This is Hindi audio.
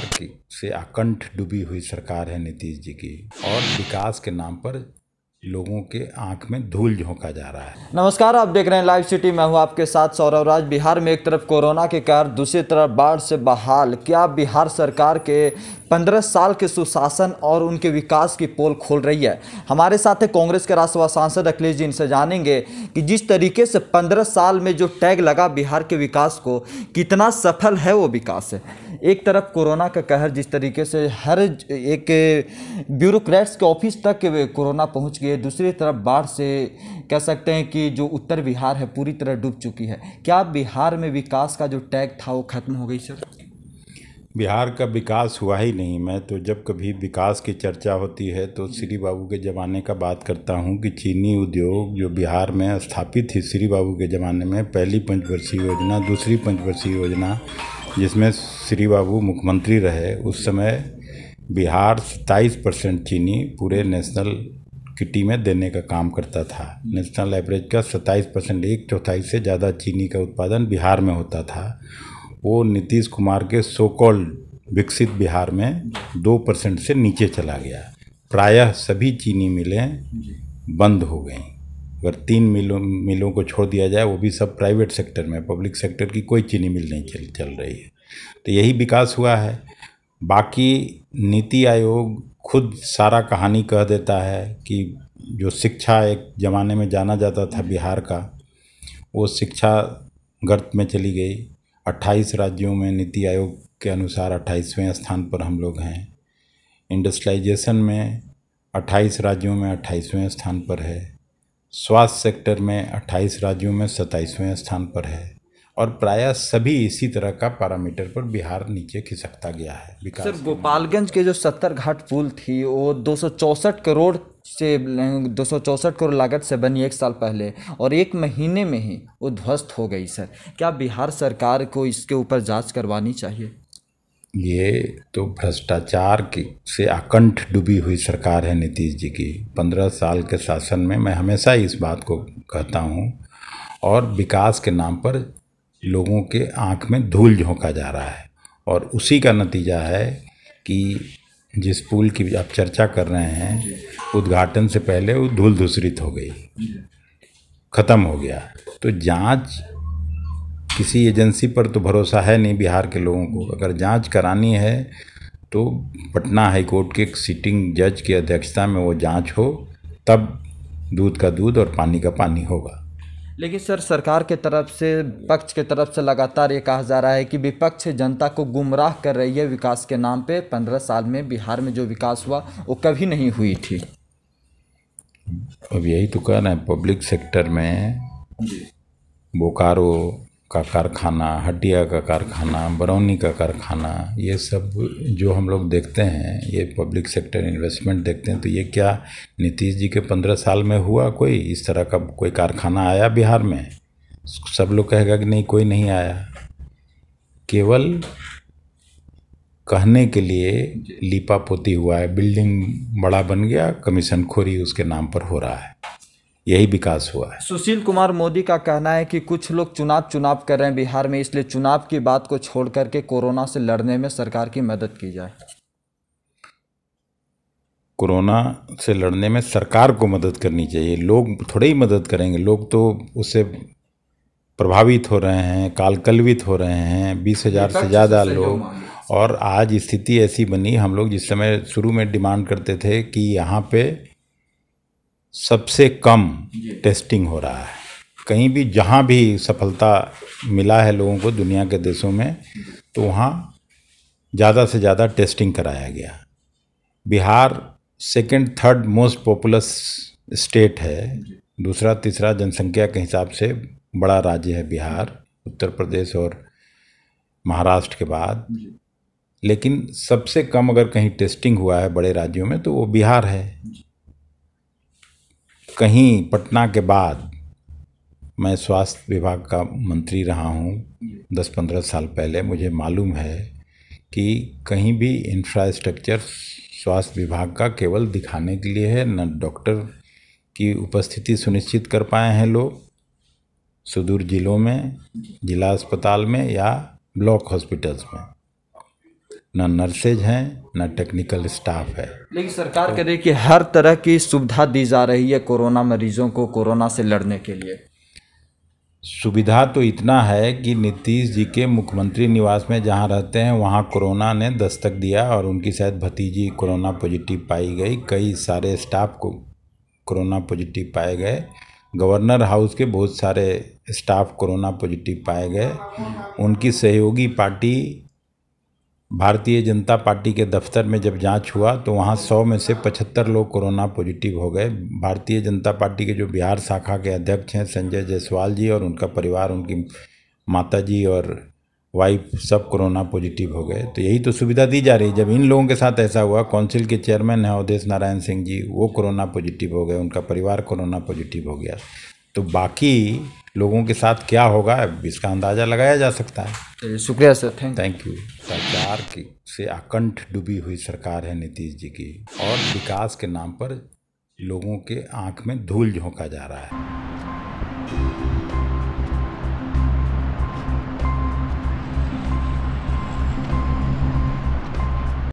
भ्रष्टाचार की से अकंठ डूबी हुई सरकार है नीतीश जी की और विकास के नाम पर लोगों के आँख में धूल झोंका जा रहा है। नमस्कार, आप देख रहे हैं लाइव सिटी मैं हूँ आपके साथ सौरव राज। बिहार में एक तरफ़ कोरोना के कारण दूसरी तरफ़ बाढ़ से बहाल। क्या बिहार सरकार के पंद्रह साल के सुशासन और उनके विकास की पोल खोल रही है। हमारे साथ है कांग्रेस के राज्यसभा सांसद अखिलेश जी, इनसे जानेंगे कि जिस तरीके से पंद्रह साल में जो टैग लगा बिहार के विकास को, कितना सफल है वो विकास है। एक तरफ़ कोरोना का कहर जिस तरीके से हर एक ब्यूरोक्रेट्स के ऑफ़िस तक कोरोना पहुँच गई दूसरी तरफ़ बाढ़ से कह सकते हैं कि जो उत्तर बिहार है पूरी तरह डूब चुकी है। क्या बिहार में विकास का जो टैग था वो खत्म हो गई, सर? बिहार का विकास हुआ ही नहीं मैं तो जब कभी विकास की चर्चा होती है तो श्री बाबू के ज़माने का बात करता हूँ कि चीनी उद्योग जो बिहार में स्थापित थी श्री बाबू के ज़माने में पहली पंचवर्षीय योजना दूसरी पंचवर्षीय योजना जिसमें श्री बाबू मुख्यमंत्री रहे उस समय बिहार सत्ताईस परसेंट चीनी पूरे नेशनल किटी में देने का काम करता था। नेशनल एवरेज का सत्ताईस परसेंट एक चौथाई से ज़्यादा चीनी का उत्पादन बिहार में होता था। वो नीतीश कुमार के सो कॉल्ड विकसित बिहार में दो परसेंट से नीचे चला गया। प्रायः सभी चीनी मिलें बंद हो गई। अगर तीन मिलों मिलों को छोड़ दिया जाए वो भी सब प्राइवेट सेक्टर में पब्लिक सेक्टर की कोई चीनी मिल नहीं चल चल रही है। तो यही विकास हुआ है। बाकी नीति आयोग खुद सारा कहानी कह देता है कि जो शिक्षा एक ज़माने में जाना जाता था बिहार का वो शिक्षा गर्त में चली गई। 28 राज्यों में नीति आयोग के अनुसार 28वें स्थान पर हम लोग हैं। इंडस्ट्रियलाइजेशन में 28 राज्यों में 28वें स्थान पर है। स्वास्थ्य सेक्टर में 28 राज्यों में 27वें स्थान पर है। और प्रायः सभी इसी तरह का पैरामीटर पर बिहार नीचे खिसकता गया है विकास सर गोपालगंज के जो सत्तर घाट पुल थी वो दो सौ चौंसठ करोड़ से दो सौ चौंसठ करोड़ लागत से बनी एक साल पहले और एक महीने में ही वो ध्वस्त हो गई सर। क्या बिहार सरकार को इसके ऊपर जाँच करवानी चाहिए? ये तो भ्रष्टाचार की से अकंठ डूबी हुई सरकार है नीतीश जी की। पंद्रह साल के शासन में मैं हमेशा इस बात को कहता हूँ और विकास के नाम पर लोगों के आँख में धूल झोंका जा रहा है। और उसी का नतीजा है कि जिस पुल की आप चर्चा कर रहे हैं, उद्घाटन से पहले वो धूल धूसरित हो गई, ख़त्म हो गया। तो जाँच किसी एजेंसी पर तो भरोसा है नहीं बिहार के लोगों को। अगर जाँच करानी है तो पटना हाई कोर्ट के सिटिंग जज की अध्यक्षता में वो जाँच हो, तब दूध का दूध और पानी का पानी होगा। लेकिन सर सरकार के तरफ़ से पक्ष के तरफ़ से लगातार ये कहा जा रहा है कि विपक्ष जनता को गुमराह कर रही है विकास के नाम पे। पंद्रह साल में बिहार में जो विकास हुआ वो कभी नहीं हुई थी। अब यही तो कहना है पब्लिक सेक्टर में बोकारो का कारखाना, हटिया का कारखाना, बरौनी का कारखाना, ये सब जो हम लोग देखते हैं, ये पब्लिक सेक्टर इन्वेस्टमेंट देखते हैं तो ये क्या नीतीश जी के पंद्रह साल में हुआ कोई? इस तरह का कोई कारखाना आया बिहार में? सब लोग कहेगा कि नहीं, कोई नहीं आया। केवल कहने के लिए लीपा पोती हुआ है, बिल्डिंग बड़ा बन गया कमीशन खोरी उसके नाम पर हो रहा है। यही विकास हुआ है। सुशील कुमार मोदी का कहना है कि कुछ लोग चुनाव चुनाव कर रहे हैं बिहार में इसलिए चुनाव की बात को छोड़ करके कोरोना से लड़ने में सरकार की मदद की जाए। कोरोना से लड़ने में सरकार को मदद करनी चाहिए। लोग थोड़े ही मदद करेंगे। लोग तो उससे प्रभावित हो रहे हैं कालकलवित हो रहे हैं बीस हज़ार से ज़्यादा लोग। और आज स्थिति ऐसी बनी हम लोग जिस समय शुरू में डिमांड करते थे कि यहाँ पे सबसे कम टेस्टिंग हो रहा है। कहीं भी जहाँ भी सफलता मिला है लोगों को दुनिया के देशों में तो वहाँ ज़्यादा से ज़्यादा टेस्टिंग कराया गया। Bihar second third most populous state है। दूसरा तीसरा जनसंख्या के हिसाब से बड़ा राज्य है बिहार उत्तर प्रदेश और महाराष्ट्र के बाद। लेकिन सबसे कम अगर कहीं टेस्टिंग हुआ है बड़े राज्यों में तो वो बिहार है। कहीं पटना के बाद मैं स्वास्थ्य विभाग का मंत्री रहा हूँ दस पंद्रह साल पहले, मुझे मालूम है कि कहीं भी इंफ्रास्ट्रक्चर स्वास्थ्य विभाग का केवल दिखाने के लिए है, न डॉक्टर की उपस्थिति सुनिश्चित कर पाए हैं लोग, सुदूर जिलों में, जिला अस्पताल में या ब्लॉक हॉस्पिटल्स में। न नर्सेज हैं न टेक्निकल स्टाफ है। लेकिन सरकार तो, कह रही है कि हर तरह की सुविधा दी जा रही है कोरोना मरीजों को कोरोना से लड़ने के लिए। सुविधा तो इतना है कि नीतीश जी के मुख्यमंत्री निवास में जहाँ रहते हैं वहाँ कोरोना ने दस्तक दिया और उनकी शायद भतीजी कोरोना पॉजिटिव पाई गई। कई सारे स्टाफ को कोरोना पॉजिटिव पाए गए। गवर्नर हाउस के बहुत सारे स्टाफ कोरोना पॉजिटिव पाए गए। उनकी सहयोगी पार्टी भारतीय जनता पार्टी के दफ्तर में जब जाँच हुआ तो वहाँ सौ में से पचहत्तर लोग कोरोना पॉजिटिव हो गए। भारतीय जनता पार्टी के जो बिहार शाखा के अध्यक्ष हैं, संजय जायसवाल जी और उनका परिवार, उनकी माता जी और वाइफ सब कोरोना पॉजिटिव हो गए। तो यही तो सुविधा दी जा रही है। जब इन लोगों के साथ ऐसा हुआ काउंसिल के चेयरमैन हैं अवधेश नारायण सिंह जी, वो कोरोना पॉजिटिव हो गए, उनका परिवार कोरोना पॉजिटिव हो गया। तो बाकी लोगों के साथ क्या होगा इसका अंदाज़ा लगाया जा सकता है। शुक्रिया सर थैंक थैंक यू सरकार की से अकंठ डूबी हुई सरकार है नीतीश जी की और विकास के नाम पर लोगों के आँख में धूल झोंका जा रहा है।